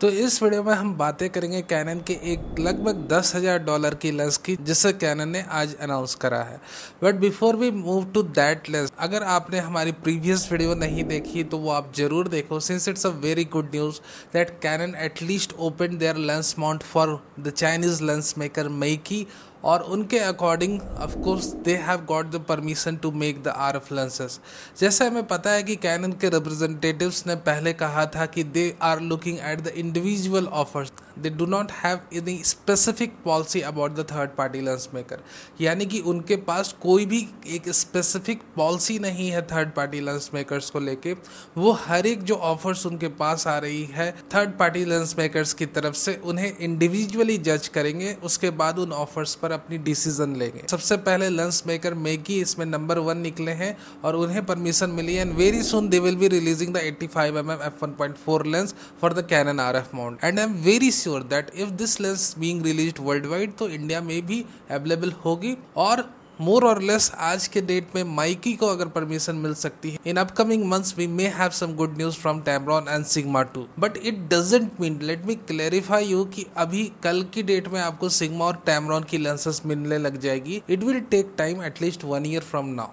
तो इस वीडियो में हम बातें करेंगे कैनन के एक लगभग दस हज़ार डॉलर की लेंस की, जिसे कैनन ने आज अनाउंस करा है। But before we move to that lens अगर आपने हमारी प्रीवियस वीडियो नहीं देखी तो वो आप ज़रूर देखो since it's a very good news that Canon at least open their lens mount for the Chinese lens maker Meike और उनके according of course they have got the permission to make the R F lenses जैसे हमें पता है कि cannon के representatives ने पहले कहा था कि they are looking at the individual offers they do not have any specific policy about the third party lens maker यानी कि उनके पास कोई भी एक स्पेसिफिक पॉलिसी नहीं है थर्ड पार्टी लेंस मेकर्स को लेके। वो हर एक जो ऑफर्स उनके पास आ रही है थर्ड पार्टी लेंस मेकर्स की तरफ़ से उन्हें इंडिविजुअली जज करेंगे, उसके बाद उन ऑफर्स पर अपनी डिसीज़न लेंगे। सबसे पहले लेंस मेकर मेगी इसमें नंबर वन निकले हैं और उन्हें permission milli and very soon they will be releasing the 85 mm f1.4 lens for the Canon RF mount and I am very sure that if this lens being released world wide तो India में भी available होगी। और मोर और less आज के date में Mikey को अगर परमिशन मिल सकती है in upcoming months we may have some good news from Tamron and Sigma too but it doesn't mean let me clarify you कि अभी कल की डेट में आपको सिग्मा और टैमरॉन की लेंसेस मिलने लग जाएगी। It will take time at least one year from now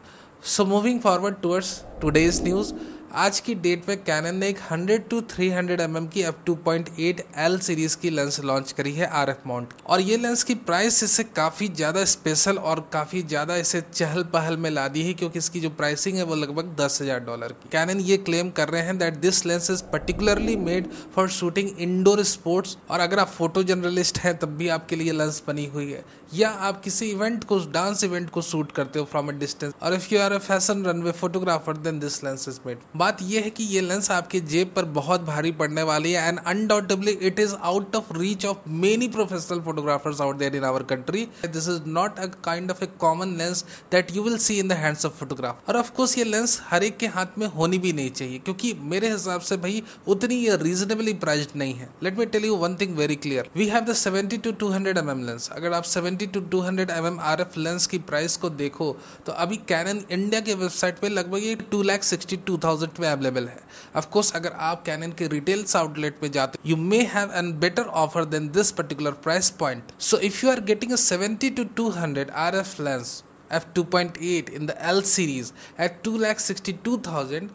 so moving forward towards today's news आज की डेट में कैनन ने एक 100 टू 300 हंड्रेड mm की एफ़ 2.8 एल सीरीज़ की लेंस लॉन्च करी है आर एफ़ माउंट और ये लेंस की प्राइस इससे काफ़ी ज़्यादा स्पेशल और काफ़ी ज़्यादा इसे चहल पहल में ला दी है क्योंकि इसकी जो प्राइसिंग है वो लगभग दस हज़ार डॉलर की. कैनन ये क्लेम कर रहे हैं that this lens is particularly made for shooting indoor sports और अगर आप फ़ोटो जर्नलिस्ट हैं, तब भी आपके लिए लेंस बनी हुई है. या आप किसी इवेंट को डांस इवेंट को शूट करते हो फ्रॉम अ डिस्टेंस और if you are a fashion runway photographer then this lens is made बात यह है कि ये लेंस आपके जेब पर बहुत भारी पड़ने वाली है and undoubtedly it is out of reach of many professional photographers out there in our country this is not a kind of a common lens that you will see in the hands of photograph और of course ये lens हर एक के हाथ में होनी भी नहीं चाहिए, क्योंकि मेरे हिसाब से भाई उतनी ये रीजनेबली प्राइज नहीं है। Let me tell you one thing very clear we have the 70 to two hundred M M lens अगर आप 70 to two hundred M M R F lens की प्राइस को देखो तो अभी कैनन इंडिया के वेबसाइट पे लगभग ये two lakh sixty two thousand में अवेलेबल है। ऑफकोर्स अगर आप कैनन के रिटेल्स आउटलेट पे जाते you may have an better offer than this particular price point so if you are getting a 70 to 200 RF lens f2.8 in the L series at 2,62,000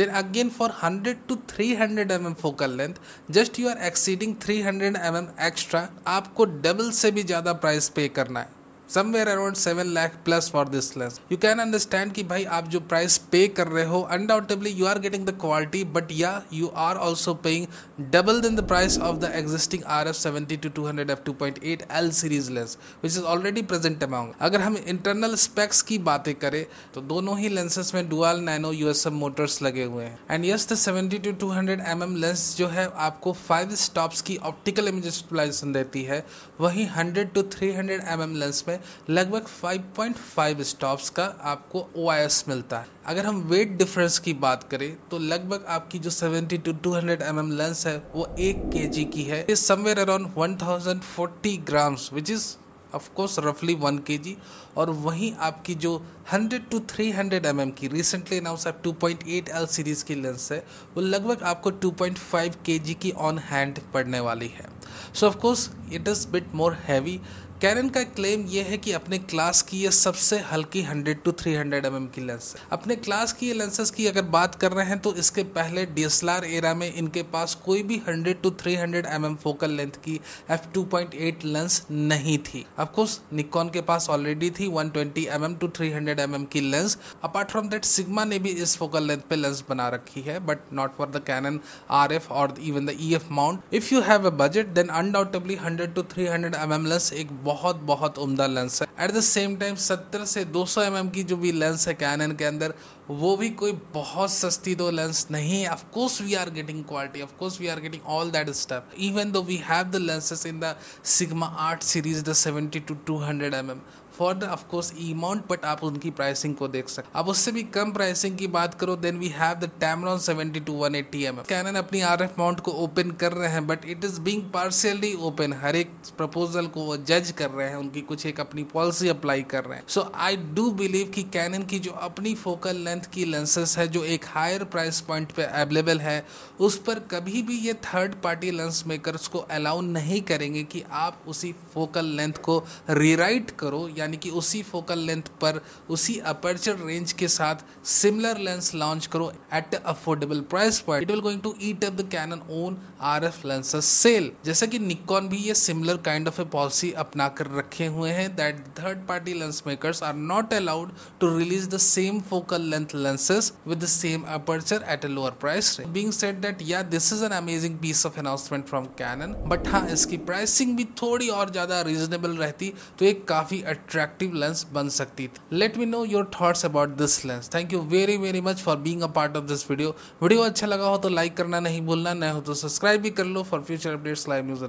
then again for 100 to 300 mm focal length just you are exceeding 300 mm extra आपको double से भी ज़्यादा price पे करना है। Somewhere around seven lakh plus for this lens you can understand कि भाई आप जो प्राइस पे कर रहे हो undoubtedly you are getting the quality but या you are also paying double than the price of the existing R F seventy to two hundred F two point eight L series lens which is already present among अगर हम internal specs की बातें करें तो दोनों ही lenses में dual nano U S M motors लगे हुए हैं। And yes the seventy to two hundred M M lens जो है, आपको फाइव स्टॉप्स की ऑप्टिकल इमेज देती है। वहीं hundred to three hundred M M lens में लगभग 5.5 स्टॉप्स का आपको ओआईएस मिलता है। अगर हम वेट डिफरेंस की बात करें तो लगभग आपकी जो 70 टू 200 हंड्रेड mm लेंस है, वो एक के की है। Is somewhere around 1040 grams which is of course रफली वन के जी और वहीं आपकी जो 100 टू 300 हंड्रेड mm की रिसेंटली अनाउंस है 2.8 एल सीरीज़ की लेंस है, वो लगभग आपको 2.5 के जी की ऑन हैंड पड़ने वाली है। So of course it is bit more heavy Canon का क्लेम ये है कि अपने क्लास की ये सबसे हल्की 100 टू 300 हंड्रेड mm की लेंस है। अपने क्लास की ये लेंसेज की अगर बात कर रहे हैं तो इसके पहले डी एरा में इनके पास कोई भी 100 to 300 hundred mm focal length की f 2.8 लेंस नहीं थी। ऑफकोर्स निकॉन के पास ऑलरेडी थी 120 mm टू 300 mm की lens apart from that Sigma ने भी इस फोकल लेंथ पे लेंस बना रखी है but not for the Canon R F और even the E F mount if you have a budget then undoubtedly 100 to three hundred M M lens एक बहुत बहुत उम्दा लेंस है। एट द सेम टाइम 70 से दो सौ एम एम की जो भी लेंस है कैनन के अंदर वो भी कोई बहुत सस्ती दो लेंस नहीं है. Of course we are getting quality of course we are getting all that stuff even though we have the lenses in the Sigma Art series the 70 to 200 mm for the of course E mount but आप उनकी pricing को देख सकते अब उससे भी कम pricing की बात करो then we have the Tamron 70 to 180 M Canon अपनी आर एफ़ माउंट को ओपन कर रहे हैं but it is being partially open हर एक प्रपोजल को वो जज कर रहे हैं, उनकी कुछ एक अपनी पॉलिसी अप्लाई कर रहे हैं. सो आई डू बिलीव कि कैनन की जो अपनी फोकल लेंथ की लेंसेस है, जो एक हायर प्राइस पॉइंट पे अवेलेबल है, उस पर कभी भी ये थर्ड पार्टी लेंस मेकर्स को अलाउ नहीं करेंगे कि आप उसी फोकल लेंथ को रीराइट करो, यानी कि उसी फोकल लेंथ पर, उसी अपर्चर रेंज के साथ सिमिलर लेंस लॉन्च करो at affordable price point it will going to eat up the Canon own R F lenses sale जैसा कि निकॉन भी ये similar kind of a policy अपना कर रखे हुए हैं that third party lens makers are not allowed to release the same focal length lenses with the same aperture at a lower price range. Being said that, yeah, this is an amazing piece of announcement from Canon, but हाँ इसकी pricing भी थोड़ी और ज़्यादा reasonable रहती तो एक काफ़ी अट्रैक्टिव लेंस बन सकती थी। Let me know your thoughts about this lens thank you very very much for being a part of this video video अच्छा लगा हो तो लाइक करना नहीं भूलना नहीं हो तो सब्सक्राइब भी कर लो। For future updates live news